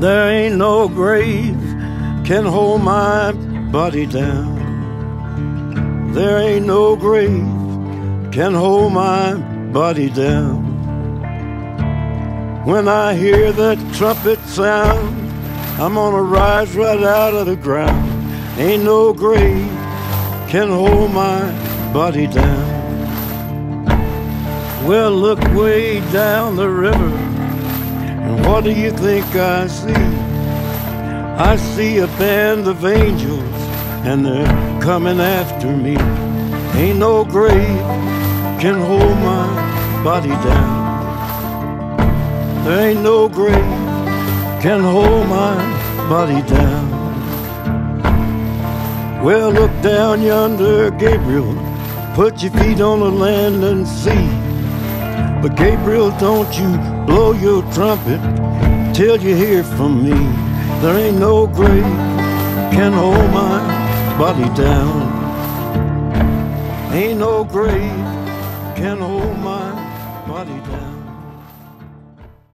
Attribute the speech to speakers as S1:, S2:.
S1: There ain't no grave can hold my body down. There ain't no grave can hold my body down. When I hear that trumpet sound, I'm gonna rise right out of the ground. Ain't no grave can hold my body down. Well, look way down the river, what do you think I see? I see a band of angels, and they're coming after me. Ain't no grave can hold my body down. There ain't no grave can hold my body down. Well, look down yonder, Gabriel. Put your feet on the land and see. But Gabriel, don't you blow your trumpet till you hear from me. There ain't no grave can hold my body down. Ain't no grave can hold my body down.